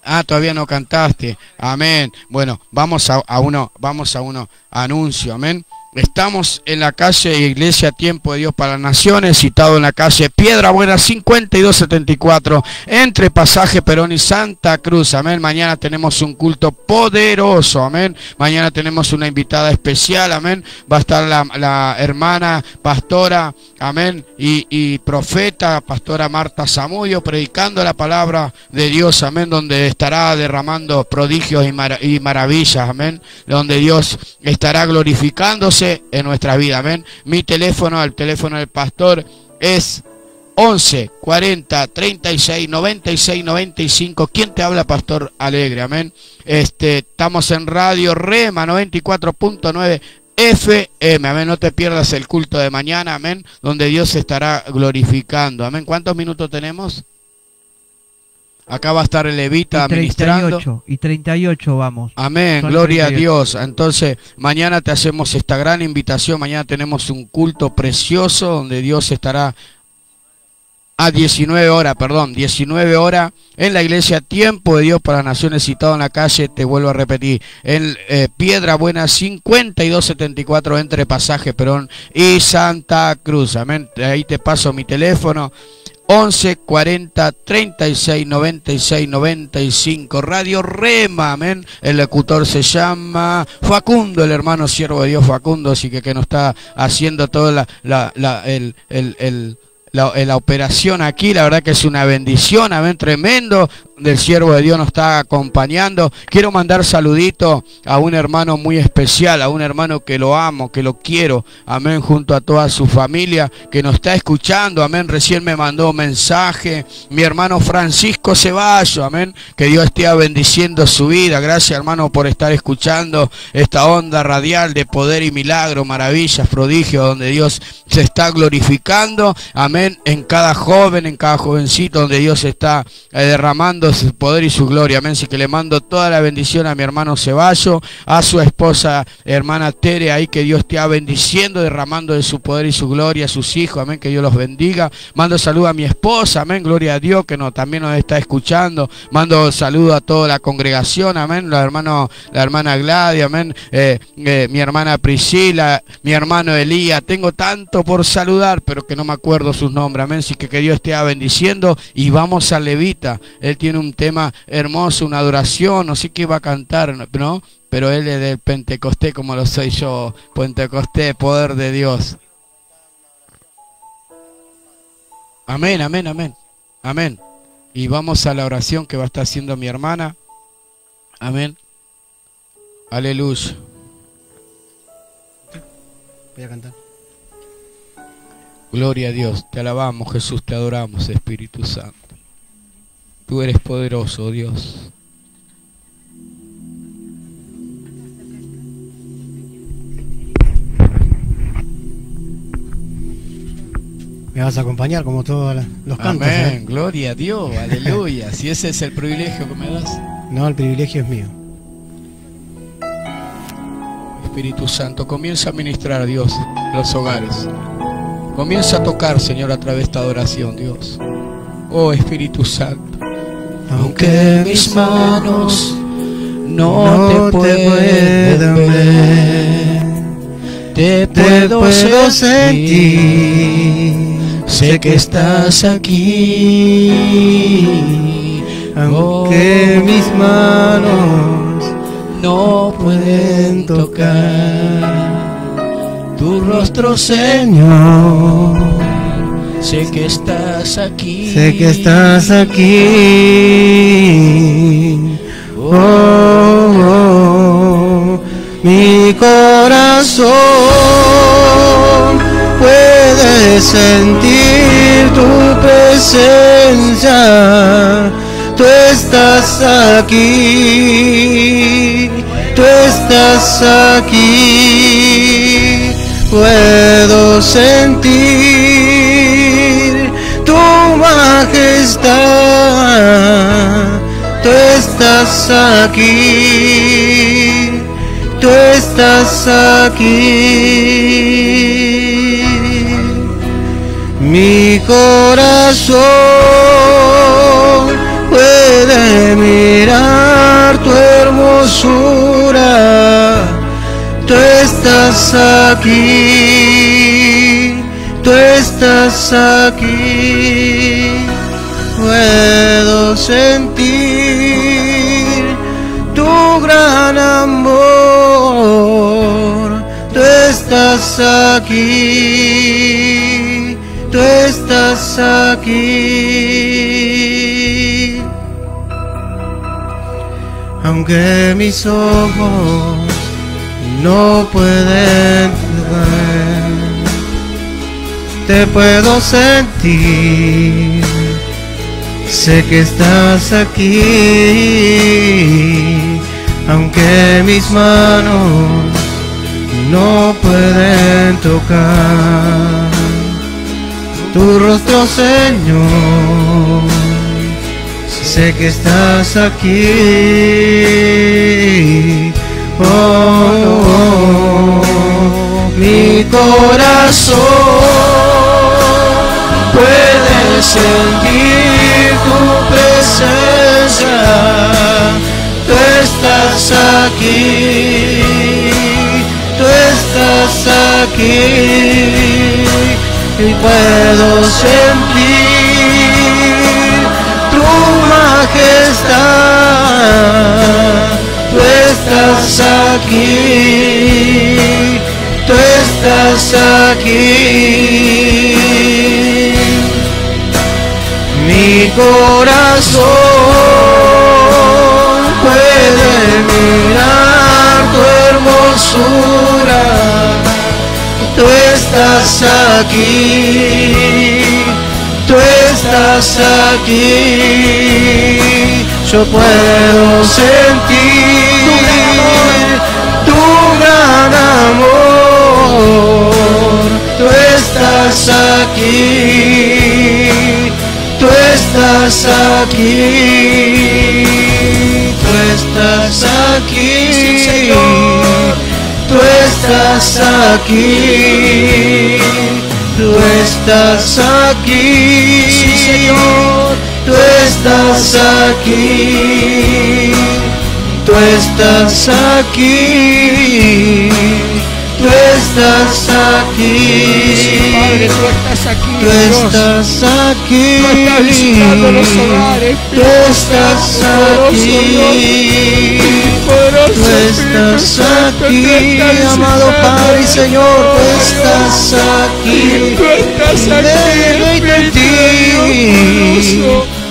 S1: Ah, todavía no cantaste. Amén. Bueno, vamos a, a, uno, vamos a uno anuncio. Amén. Estamos en la calle Iglesia Tiempo de Dios para las Naciones, citado en la calle Piedra Buena 5274, entre Pasaje Perón y Santa Cruz. Amén. Mañana tenemos un culto poderoso. Amén. Mañana tenemos una invitada especial. Amén. Va a estar la, hermana pastora. Amén. Y, profeta, pastora Marta Zamudio, predicando la palabra de Dios. Amén. Donde estará derramando prodigios y, y maravillas. Amén. Donde Dios estará glorificándose en nuestra vida. Amén. Mi teléfono, el teléfono del pastor es 11 40 36 96 95. ¿Quién te habla, Pastor Alegre? Amén. Este, estamos en Radio Rema 94.9 FM. Amén. No te pierdas el culto de mañana. Amén. Donde Dios se estará glorificando. Amén. ¿Cuántos minutos tenemos? Acá va a estar el Levita y 38,
S3: Y 38 vamos.
S1: Amén, gloria a Dios. Entonces, mañana te hacemos esta gran invitación. Mañana tenemos un culto precioso donde Dios estará a 19 horas, perdón, 19 horas en la iglesia Tiempo de Dios para Naciones citado en la calle, te vuelvo a repetir, en eh, Piedra Buena 5274 entre Pasaje Perón y Santa Cruz. Amén. Ahí te paso mi teléfono 11 40 36 96 95 Radio Rema, amén. El locutor se llama Facundo, el hermano siervo de Dios Facundo, así que que nos está haciendo toda la, la, el, el, el la, la, operación aquí, la verdad que es una bendición, amén, tremendo del siervo de Dios nos está acompañando. Quiero mandar saludito a un hermano muy especial, a un hermano que lo amo, que lo quiero, amén, junto a toda su familia que nos está escuchando, amén. Recién me mandó un mensaje mi hermano Francisco Ceballos, amén. Que Dios esté bendiciendo su vida. Gracias, hermano, por estar escuchando esta onda radial de poder y milagro, maravillas, prodigios, donde Dios se está glorificando, amén, en cada joven, en cada jovencito, donde Dios está eh, su poder y su gloria. Amén. Así que le mando toda la bendición a mi hermano Ceballo, a su esposa, hermana Tere, ahí que Dios te ha bendiciendo, derramando de su poder y su gloria a sus hijos. Amén. Que Dios los bendiga. Mando saludo a mi esposa. Amén. Gloria a Dios que no, también nos está escuchando. Mando saludo a toda la congregación. Amén. La, hermano, la hermana Gladia. Amén. Eh, eh, mi hermana Priscila, mi hermano Elías. Tengo tanto por saludar, pero que no me acuerdo sus nombres. Amén. Así que que Dios esté bendiciendo. Y vamos a Levita. Él tiene un tema hermoso, una adoración, no sé qué va a cantar, ¿no? Pero él es del Pentecostés como lo soy yo, Pentecostés, poder de Dios. Amén, amén, amén, amén. Y vamos a la oración que va a estar haciendo mi hermana. Amén. Aleluya. Voy a cantar. Gloria a Dios, te alabamos Jesús, te adoramos Espíritu Santo. Tú eres poderoso, Dios.
S3: Me vas a acompañar como todos los cantos.
S1: Amén, ¿eh? gloria a Dios, [laughs] aleluya. si ese es el privilegio que me das.
S3: No, el privilegio es mío.
S1: Espíritu Santo, comienza a ministrar a Dios los hogares. Comienza a tocar, Señor, a través de esta adoración, Dios. Oh Espíritu Santo aunque mis manos no, te, pueden ver, te puedo, sentir, sé que estás aquí, aunque mis manos no pueden tocar tu rostro, Señor Sé que estás aquí.
S3: Sé que estás aquí. Oh, oh, mi corazón puede sentir tu presencia. Tú estás aquí. Tú estás aquí. Puedo
S4: sentir majestad. Tú estás aquí, tú estás aquí. Mi corazón puede mirar tu hermosura. Tú estás aquí, tú estás aquí. Puedo sentir tu gran amor. Tú estás aquí, tú estás aquí. Aunque mis ojos no pueden te puedo sentir. Sé que estás aquí, aunque mis manos no pueden tocar tu rostro, Señor. Sé que estás aquí. Oh, oh, oh, mi corazón puede sentir tu presencia. Tú estás aquí, tú estás aquí y puedo sentir tu majestad. Tú estás aquí, estás aquí. Mi corazón puede mirar tu hermosura. Tú estás aquí, tú estás aquí. Yo puedo sentir tu gran amor. Tú estás aquí, tú estás aquí, tú estás aquí. Tú estás aquí, tú estás aquí, Señor, tú estás aquí, tú estás aquí, tú estás aquí,
S1: Padre, tú estás aquí,
S4: tú
S1: Dios.
S4: estás aquí,
S1: Tú estás visitando los hogares,
S4: tú estás aquí. Tú estás aquí, amado Padre y Señor, tú
S1: Dios.
S4: estás aquí.
S1: Tú estás aquí,
S4: en
S1: Dios
S4: ti,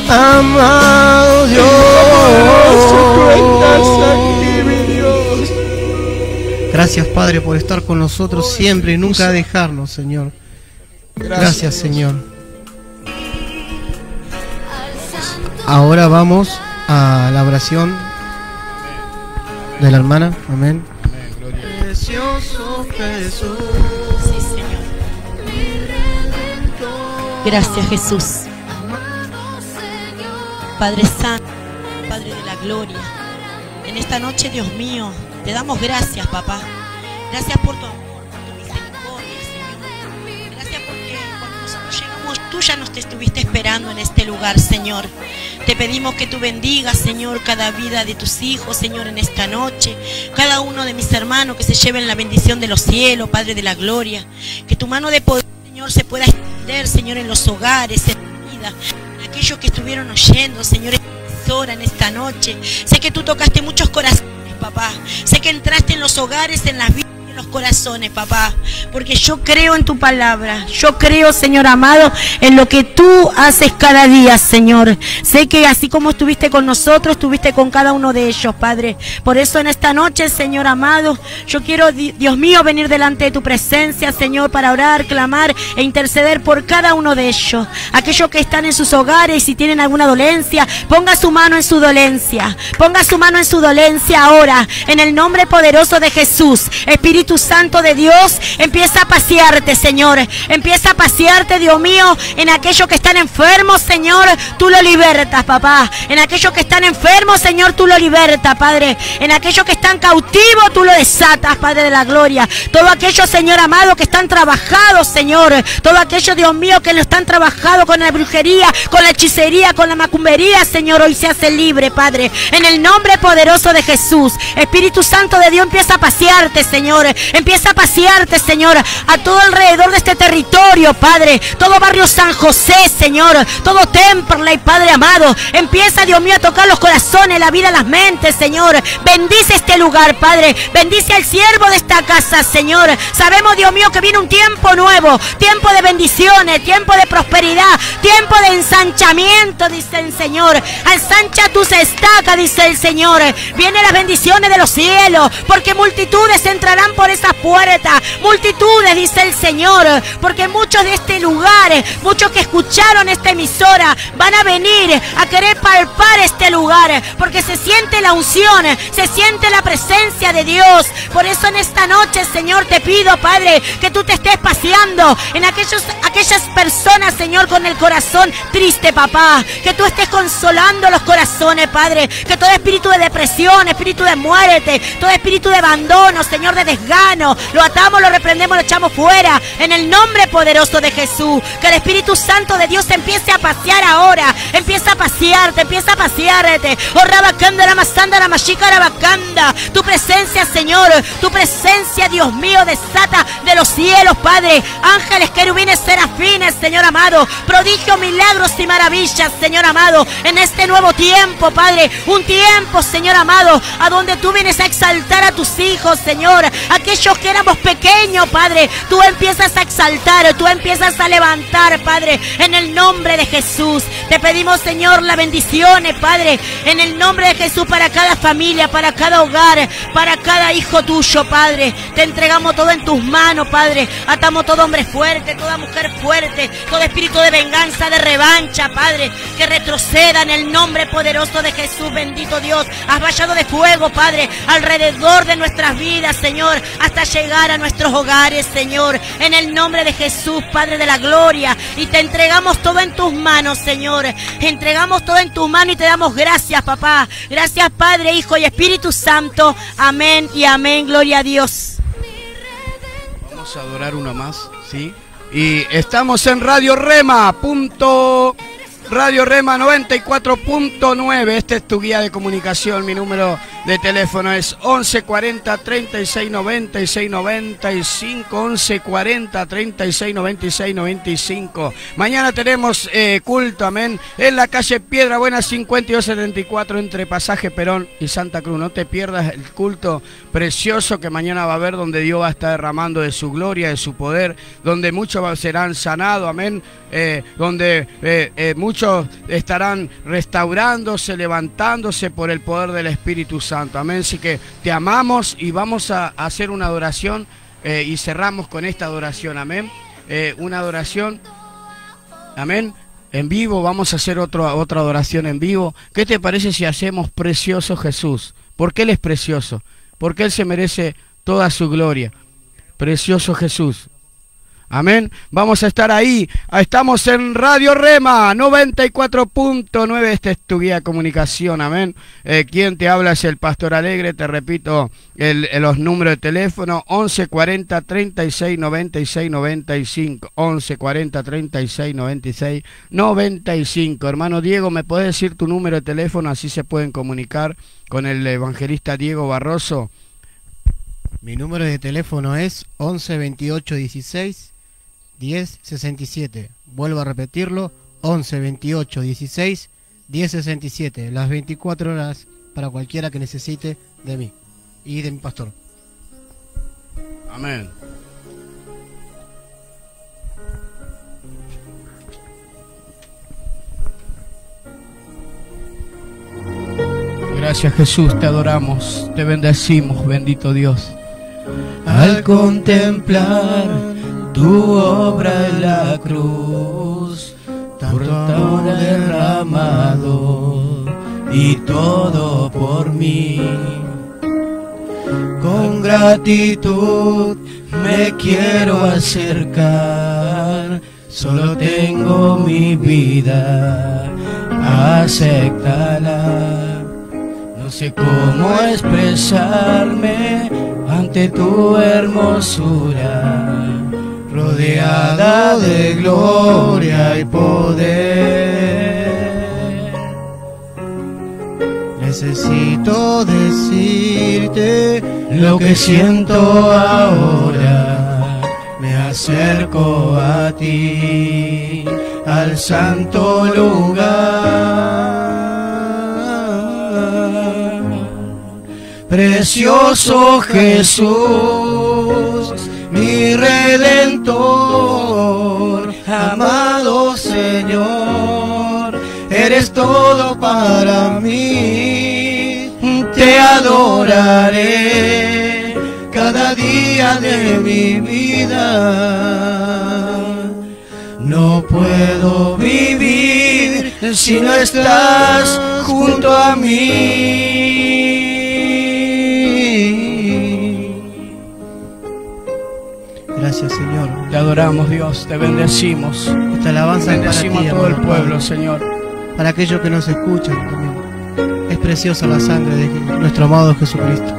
S4: amado
S1: Poderoso, tú estás
S4: Dios.
S1: aquí, Dios.
S4: Gracias, Padre, por estar con nosotros siempre y nunca dejarnos, Señor. Gracias, Señor. Ahora vamos a la oración de la hermana. Amén. Precioso Jesús.
S2: Sí, Señor. Gracias, Jesús. Padre Santo, Padre de la Gloria. En esta noche, Dios mío, te damos gracias, papá. Gracias por tu amor, por tu misericordia, Señor. Gracias porque cuando nosotros llegamos, tú ya nos te estuviste esperando en este lugar, Señor. Te pedimos que tú bendigas, Señor, cada vida de tus hijos, Señor, en esta noche. Cada uno de mis hermanos que se lleven la bendición de los cielos, Padre de la Gloria. Que tu mano de poder, Señor, se pueda extender, Señor, en los hogares, en la vida, en aquellos que estuvieron oyendo, Señor, en esta noche. Sé que tú tocaste muchos corazones, papá. Sé que entraste en los hogares, en las vidas. Los corazones, papá, porque yo creo en tu palabra. Yo creo, Señor amado, en lo que tú haces cada día, Señor. Sé que así como estuviste con nosotros, estuviste con cada uno de ellos, Padre. Por eso en esta noche, Señor amado, yo quiero, Di- Dios mío, venir delante de tu presencia, Señor, para orar, clamar e interceder por cada uno de ellos. Aquellos que están en sus hogares, si tienen alguna dolencia, ponga su mano en su dolencia. Ponga su mano en su dolencia ahora, en el nombre poderoso de Jesús. Espíritu Espíritu Santo de Dios empieza a pasearte, Señor. Empieza a pasearte, Dios mío, en aquellos que están enfermos, Señor, tú lo libertas, papá. En aquellos que están enfermos, Señor, tú lo libertas, Padre. En aquellos que están cautivos, tú lo desatas, Padre de la gloria. Todo aquellos, Señor amado, que están trabajados, Señor. Todo aquellos, Dios mío, que lo están trabajando con la brujería, con la hechicería, con la macumbería, Señor, hoy se hace libre, Padre. En el nombre poderoso de Jesús. Espíritu Santo de Dios empieza a pasearte, Señor. Empieza a pasearte, Señor, a todo alrededor de este territorio, Padre. Todo barrio San José, Señor. Todo Temperley, Padre amado. Empieza, Dios mío, a tocar los corazones, la vida, las mentes, Señor. Bendice este lugar, Padre. Bendice al siervo de esta casa, Señor. Sabemos, Dios mío, que viene un tiempo nuevo. Tiempo de bendiciones, tiempo de prosperidad, tiempo de ensanchamiento, dice el Señor. Alzancha tus estacas, dice el Señor. Vienen las bendiciones de los cielos, porque multitudes entrarán por esa puerta. Multitudes, dice el Señor, porque muchos de este lugar, muchos que escucharon esta emisora, van a venir a querer palpar este lugar, porque se siente la unción, se siente la presencia de Dios. Por eso en esta noche, Señor, te pido, Padre, que tú te estés paseando en aquellos, aquellas personas, Señor, con el corazón triste, papá. Que tú estés consolando los corazones, Padre. Que todo espíritu de depresión, espíritu de muerte, todo espíritu de abandono, Señor, de desgano, lo atamos, lo reprendemos, lo echamos fuera. En el nombre poderoso de Jesús. Que el Espíritu Santo de Dios empiece a pasear ahora. Empieza a pasearte, empieza a pasearte. Oh. Tu presencia, Señor. Tu presencia, Dios mío, desata de los cielos, Padre. Ángeles, querubines, serafines, Señor amado. Prodigio, milagros y maravillas, Señor amado. En este nuevo tiempo, Padre. Un tiempo, Señor amado, a donde tú vienes a exaltar a tus hijos, Señor. Aquellos que éramos pequeños, Padre. Tú empiezas a exaltar, tú empiezas a levantar, Padre. En el nombre de Jesús. Te pedimos, Señor, la bendiciones, Padre. En el nombre de Jesús para cada familia, para cada hogar, para cada hijo tuyo, Padre. Te entregamos todo en tus manos, Padre. Atamos todo hombre fuerte, toda mujer fuerte, todo espíritu de venganza, de revancha, Padre. Que retroceda en el nombre poderoso de Jesús, bendito Dios. Has vallado de fuego, Padre, alrededor de nuestras vidas, Señor, hasta llegar a nuestros hogares, Señor. En el nombre de Jesús, Padre de la gloria. Y te entregamos todo en tus manos, Señor. Entregamos todo en tus manos y te damos gracias, papá. Gracias, Padre, Hijo y Espíritu Santo. Amén y amén. Gloria a Dios.
S1: Vamos a adorar uno más, ¿sí? Y estamos en Radio Rema, punto... Radio Rema 94.9, este es tu guía de comunicación, mi número de teléfono es 1140 36 96 95, 1140 36 96 95. Mañana tenemos eh, culto, amén, en la calle Piedra Buena 5274 entre Pasaje Perón y Santa Cruz. No te pierdas el culto precioso que mañana va a haber donde Dios va a estar derramando de su gloria, de su poder, donde muchos serán sanados, amén, eh, donde eh, muchos estarán restaurándose, levantándose por el poder del Espíritu Santo. Amén. Así que te amamos y vamos a hacer una adoración eh, y cerramos con esta adoración. Amén. Eh, una adoración. Amén. En vivo, vamos a hacer otro, otra adoración en vivo. ¿Qué te parece si hacemos precioso Jesús? Porque Él es precioso. Porque Él se merece toda su gloria. Precioso Jesús. Amén. Vamos a estar ahí. Estamos en Radio Rema 94.9. Esta es tu guía de comunicación. Amén. Eh, quien te habla es el Pastor Alegre. Te repito los números de teléfono 11 40 36 96 95. 11 40 36 96 95. Hermano Diego, ¿me puedes decir tu número de teléfono? Así se pueden comunicar con el evangelista Diego Barroso.
S3: Mi número de teléfono es 11 28 16 10 67. Vuelvo a repetirlo, 11 28 16 10 67. Las 24 horas para cualquiera que necesite de mí y de mi pastor.
S1: Amén. Gracias Jesús, te adoramos, te bendecimos, bendito Dios.
S5: Al contemplar tu obra en la cruz, tanto derramado y todo por mí. Con
S4: gratitud me quiero acercar. Solo tengo mi vida, acéptala. No sé cómo expresarme ante tu hermosura, rodeada de gloria y poder.
S6: Necesito decirte
S4: lo que siento ahora. Me acerco a ti, al santo lugar. Precioso Jesús, mi redentor, amado Señor, eres todo para mí. Te adoraré cada día de mi vida. No puedo vivir si no estás junto a mí.
S1: Te adoramos, Dios, te bendecimos.
S6: Esta alabanza es para ti,
S1: Bendecimos a todo el pueblo. Señor.
S6: Para aquellos que nos escuchan también. Es preciosa la sangre de nuestro amado Jesucristo.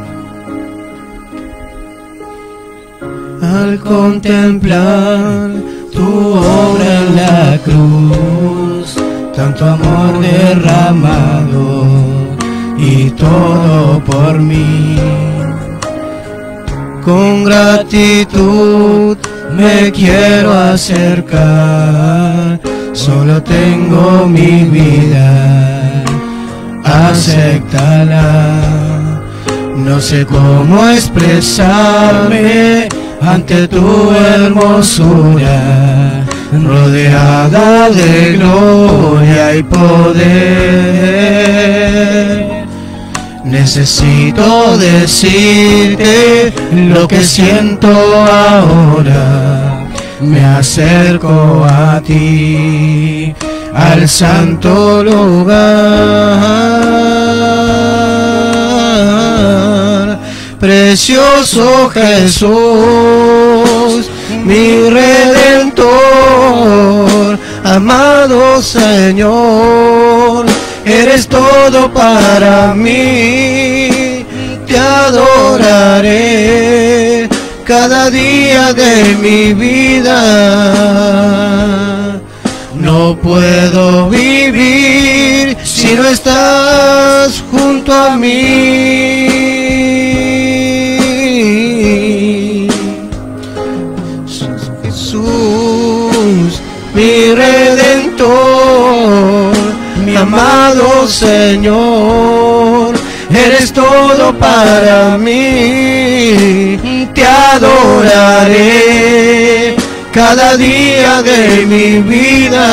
S4: Al contemplar tu obra en la cruz, tanto amor derramado y todo por mí. Con gratitud me quiero acercar, solo tengo mi vida, acéptala. No sé cómo expresarme ante tu hermosura, rodeada de gloria y poder. Necesito decirte lo que siento ahora. Me acerco a ti, al santo lugar. Precioso Jesús, mi redentor, amado Señor, eres todo para mí. Te adoraré cada día de mi vida. No puedo vivir si no estás junto a mí. Amado Señor, eres todo para mí. Te adoraré cada día de mi vida.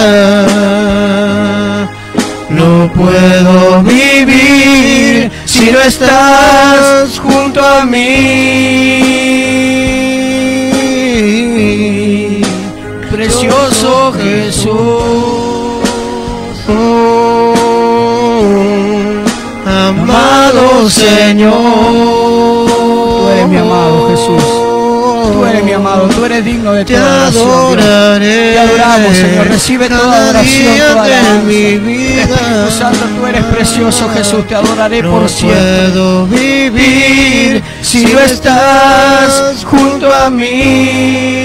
S4: No puedo vivir si no estás junto a mí. Señor.
S1: Tú eres mi amado Jesús. Tú eres mi amado, tú eres digno de
S4: Te
S1: toda adoración. Dios.
S4: adoraré.
S1: Te adoramos, Señor. Recibe toda adoración, toda alabanza.
S4: mi vida.
S1: Espíritu Santo, tú eres precioso, Jesús. Te adoraré
S4: No
S1: por siempre.
S4: puedo vivir si no estás junto a mí.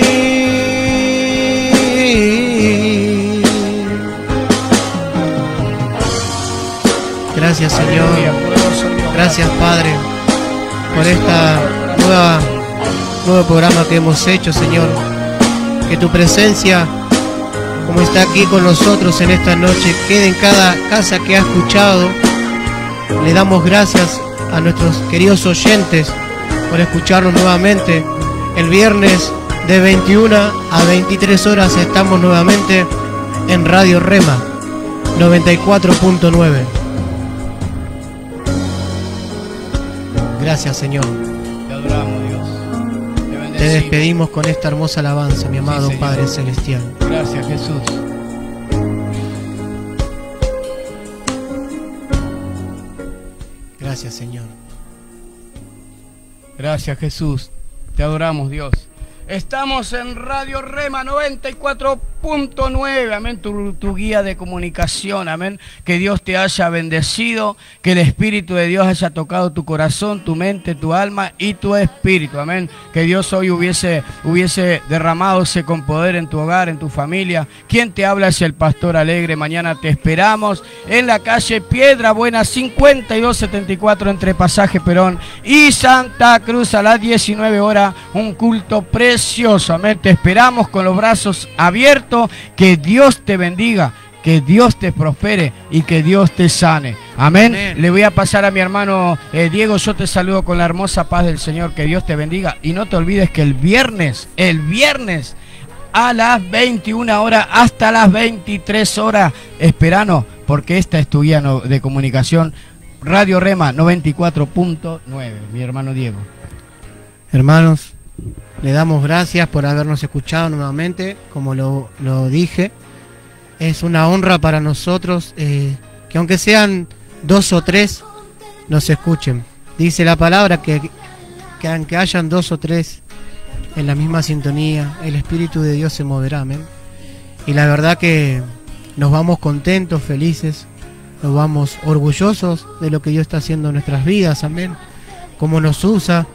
S6: Gracias, Señor. Gracias, Padre, por esta nueva, nuevo programa que hemos hecho, Señor. Que tu presencia, como está aquí con nosotros en esta noche, quede en cada casa que ha escuchado. Le damos gracias a nuestros queridos oyentes por escucharnos nuevamente. El viernes de 21 a 23 horas estamos nuevamente en Radio Rema 94.9. Gracias, Señor.
S1: Te adoramos, Dios. Te
S6: Te despedimos con esta hermosa alabanza, mi amado. Padre Celestial.
S1: Gracias, Jesús.
S6: Gracias, Señor.
S1: Gracias Jesús. Te adoramos Dios. Estamos en Radio Rema 94.9, amén, tu, tu, guía de comunicación, amén. Que Dios te haya bendecido, que el Espíritu de Dios haya tocado tu corazón, tu mente, tu alma y tu espíritu, amén. Que Dios hoy hubiese, hubiese derramadose con poder en tu hogar, en tu familia. Quien te habla es el Pastor Alegre. Mañana te esperamos en la calle Piedra Buena 5274 entre Pasaje Perón y Santa Cruz a las 19 horas. Un culto precioso Amén. Te esperamos con los brazos abiertos. Que Dios te bendiga. Que Dios te prospere y que Dios te sane. Amén. Le voy a pasar a mi hermano eh, Diego. Yo te saludo con la hermosa paz del Señor. Que Dios te bendiga. Y no te olvides que el viernes, el viernes a las 21 horas hasta las 23 horas, esperanos, porque esta es tu guía de comunicación. Radio Rema 94.9, mi hermano Diego.
S4: Hermanos, le damos gracias por habernos escuchado nuevamente, como lo, lo dije. Es una honra para nosotros eh, que aunque sean dos o tres, nos escuchen. Dice la palabra que, que aunque hayan dos o tres en la misma sintonía, el Espíritu de Dios se moverá. Amén. Y la verdad que nos vamos contentos, felices, nos vamos orgullosos de lo que Dios está haciendo en nuestras vidas. Amén. Cómo nos usa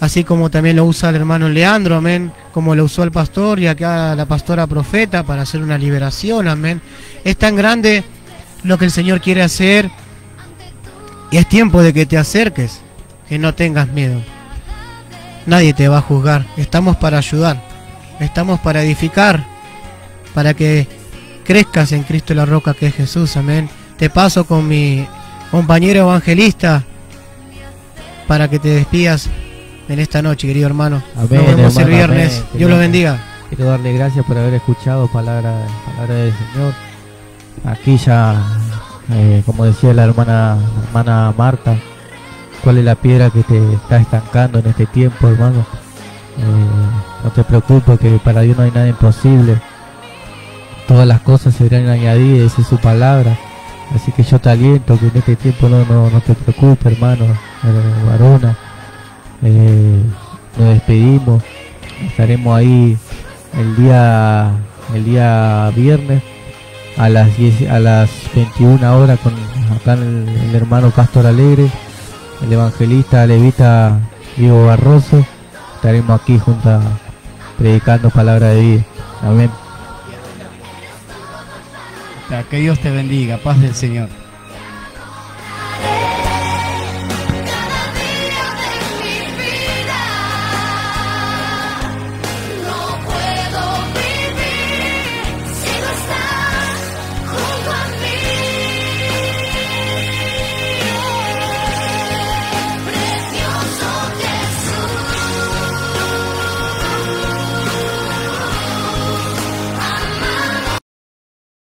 S4: así como también lo usa el hermano Leandro, amén, como lo usó el pastor y acá la pastora profeta para hacer una liberación, amén. Es tan grande lo que el Señor quiere hacer y es tiempo de que te acerques, que no tengas miedo. Nadie te va a juzgar, estamos para ayudar, estamos para edificar, para que crezcas en Cristo la roca que es Jesús, amén. Te paso con mi compañero evangelista para que te despidas en esta noche, querido hermano.
S7: Amén,
S4: Nos vemos
S7: hermano,
S4: el viernes.
S7: amén.
S4: Dios lo bendiga.
S7: Quiero darle gracias por haber escuchado palabra, palabra del Señor. Aquí ya, eh, como decía la hermana, hermana Marta, cuál es la piedra que te está estancando en este tiempo, hermano. Eh, no te preocupes que para Dios no hay nada imposible. Todas las cosas serán añadidas, esa es su palabra. Así que yo te aliento que en este tiempo no, no, no te preocupes, hermano, eh, varona. Eh, nos despedimos. Estaremos ahí el día el día viernes a las 10, a las 21 horas con acá el, el hermano Castor Alegre, el evangelista levita Diego Barroso. Estaremos aquí juntos predicando palabra de vida. Amén.
S1: Que Dios te bendiga, paz del Señor.